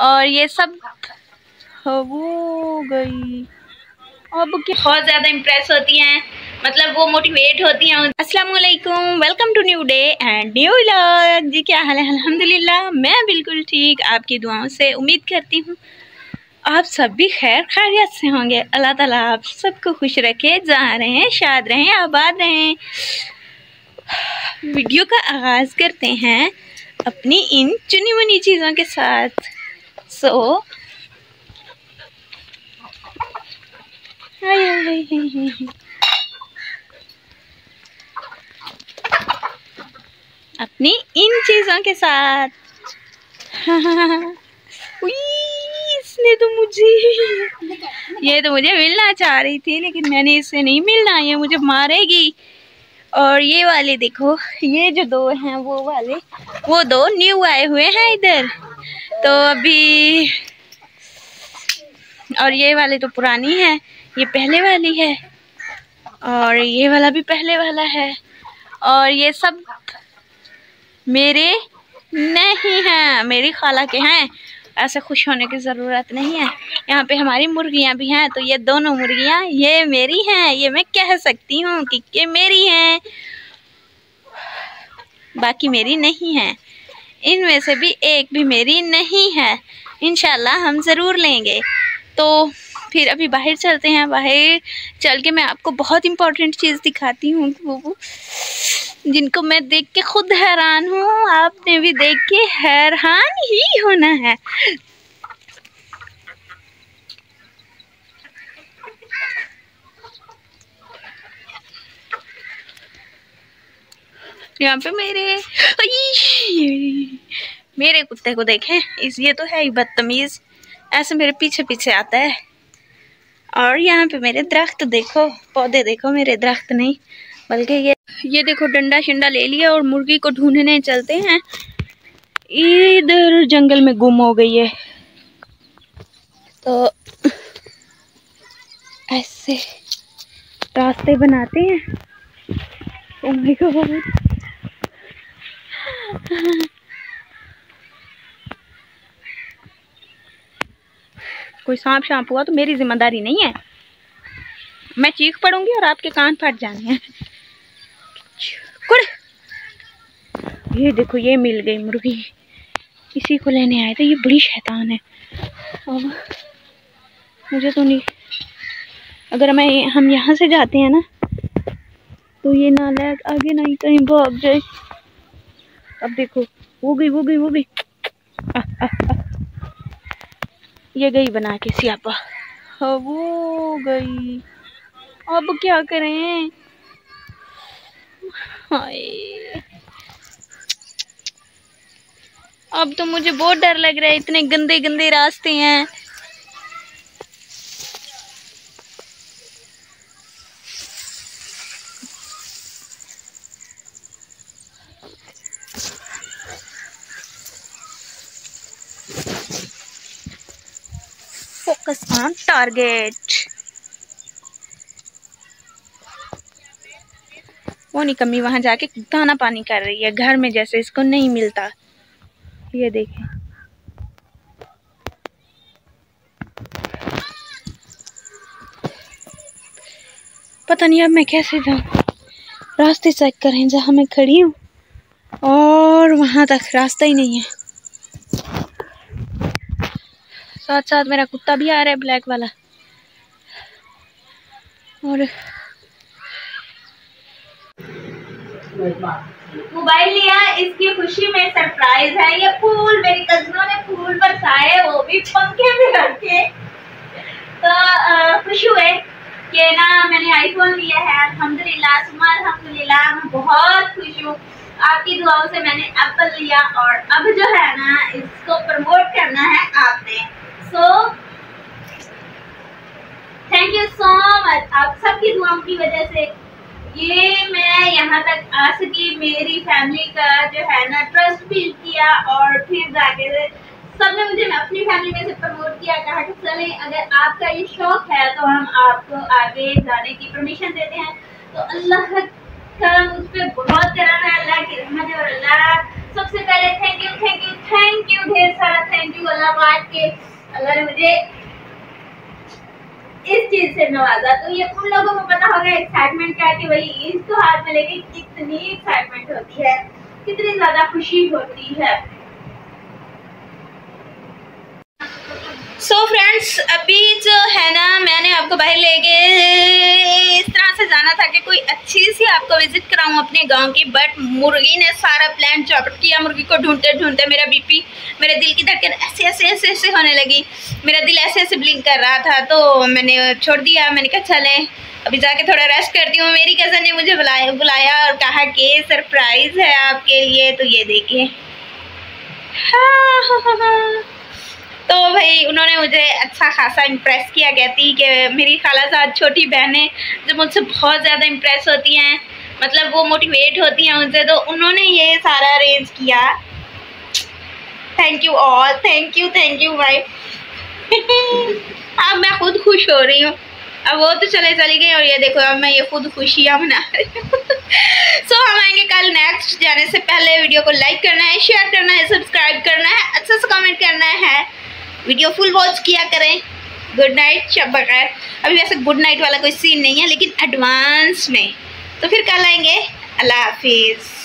और ये सब हो गई। अब बहुत ज़्यादा इम्प्रेस होती हैं। मतलब वो मोटिवेट होती हैं। अस्सलाम वालेकुम welcome to new day and new vlog जी क्या हाल है? अल्हम्दुलिल्लाह मैं बिल्कुल ठीक आपकी दुआओं से उम्मीद करती हूँ। आप सब भी खैर खैरियत से होंगे। अल्लाह ताला आप सबको खुश रखे जहाँ रहें शाद रहें आबाद रहें। वीडियो का आगाज़ करते हैं अपनी इन चुनी मुनी चीज़ों के साथ। So, अपनी इन चीज़ों के साथ। इसने तो मुझे ये तो मुझे मिलना चाह रही थी लेकिन मैंने इससे नहीं मिलना ये मुझे मारेगी। और ये वाले देखो ये जो दो हैं वो वाले वो दो न्यू आए हुए हैं इधर। तो अभी और ये वाले तो पुरानी है, ये पहले वाली है और ये वाला भी पहले वाला है और ये सब मेरे नहीं हैं, मेरी खाला के हैं, ऐसे खुश होने की ज़रूरत नहीं है। यहाँ पे हमारी मुर्गियाँ भी हैं तो ये दोनों मुर्गियाँ, ये मेरी हैं, ये मैं कह सकती हूँ कि ये मेरी हैं, बाकी मेरी नहीं है। इनमें से भी एक भी मेरी नहीं है। इनशाला हम ज़रूर लेंगे। तो फिर अभी बाहर चलते हैं। बाहर चल के मैं आपको बहुत इम्पोर्टेंट चीज़ दिखाती हूँ वो जिनको मैं देख के खुद हैरान हूँ। आपने भी देख के हैरान ही होना है। यहाँ पे मेरे मेरे कुत्ते को देखें, इस ये तो है ही बदतमीज़। ऐसे मेरे पीछे पीछे आता है। और यहाँ पे मेरे दरख्त देखो, पौधे देखो, मेरे दरख्त नहीं, बल्कि ये ये देखो, डंडा शंडा ले लिया और मुर्गी को ढूँढने चलते हैं। इधर जंगल में गुम हो गई है। तो ऐसे रास्ते बनाते हैं। Oh my God. कोई सांप शांप हुआ तो मेरी ज़िम्मेदारी नहीं है। मैं चीख पड़ूँगी और आपके कान फट जाने हैं। ये देखो, ये मिल गई मुर्गी। इसी को लेने आए थे, ये बड़ी शैतान है। अब मुझे तो नहीं अगर मैं हम यहाँ से जाते हैं ना तो ये नालायक आगे नहीं कहीं भाग जाए। अब देखो वो गई वो गई वो गई ये गई बना के सियापा। हाँ, वो गई। अब क्या करें? हाय। अब तो मुझे बहुत डर लग रहा है इतने गंदे गंदे रास्ते हैं। Focus on target. वो नहीं कमी वहाँ जाके दाना पानी कर रही है। घर में जैसे इसको नहीं मिलता। ये देखें। पता नहीं अब मैं कैसे जाऊँ। रास्ते चेक करें, जहाँ मैं खड़ी हूँ। और वहाँ तक रास्ता ही नहीं है। साथ साथ मेरा कुत्ता भी आ रहा है ब्लैक वाला। और मोबाइल लिया, इसकी खुशी में सरप्राइज़ है। ये फूल, मेरी कजनों ने फूल बरसाए वो भी पंखे में रखे तो खुश हुए कि ना, मैंने आईफोन लिया है। अल्हम्दुलिल्लाह सुमा अल्हम्दुलिल्लाह, मैं बहुत खुश हूँ। आपकी दुआओं से मैंने एप्पल लिया और अब जो है ना, इसको प्रमोट करना है आपने। So thank you so much आप सबकी दुआओं की वजह से ये मैं यहाँ तक आ सकी, मेरी फैमिली का जो है ना ट्रस्ट बिल्ड किया और फिर जाके सबने मुझे अपनी फैमिली में से प्रमोट किया, कहा कि चले, अगर आपका ये शौक है तो हम आपको आगे जाने की परमिशन देते हैं। तो अल्लाह का मुझ पर बहुत कराना अल्लाह की रहमत और अल्लाह, सबसे पहले thank you thank you thank you ढेर सारा थैंक यू अल्लाह पाक के। अल्लाह ने मुझे इस चीज़ से नवाजा तो ये उन लोगों को पता होगा एक्साइटमेंट क्या कि भाई इसको हाथ में लेके कितनी एक्साइटमेंट होती है, कितनी ज़्यादा खुशी होती है। सो so फ्रेंड्स अभी जो है ना, मैंने आपको बाहर ले गए इस तरह से जाना था कि कोई अच्छी सी आपको विज़िट कराऊं अपने गाँव की बट मुर्गी ने सारा प्लान चौपट किया। मुर्गी को ढूंढते ढूंढते मेरा बीपी मेरे दिल की धड़कन ऐसे ऐसे ऐसे ऐसे होने लगी। मेरा दिल ऐसे ऐसे ब्लिंक कर रहा था तो मैंने छोड़ दिया। मैंने कहा, चले, अभी जाके थोड़ा रेस्ट करती हूँ। मेरी कज़न ने मुझे बुलाया बुलाया और कहा कि सरप्राइज़ है आपके लिए तो ये देखिए। हाँ हाँ हाँ हाँ। तो भाई उन्होंने मुझे अच्छा खासा इम्प्रेस किया, कहती कि मेरी खालाजाद छोटी बहनें जो मुझसे बहुत ज़्यादा इम्प्रेस होती हैं मतलब वो मोटिवेट होती हैं उनसे तो उन्होंने ये सारा अरेंज किया। Thank you all thank you thank you भाई अब मैं खुद खुश हो रही हूँ। अब वो तो चले चली गई और ये देखो, अब मैं ये खुद खुशियाँ मना रही हूँ। सो हम आएँगे कल नेक्स्ट जाने से पहले वीडियो को लाइक करना है शेयर करना है सब्सक्राइब करना है अच्छा सा कमेंट करना है वीडियो फुल वॉच किया करें। गुड नाइट शब बखैर अभी वैसे गुड नाइट वाला कोई सीन नहीं है, लेकिन एडवांस में। तो फिर कल आएँगे। अल्लाह हाफिज़।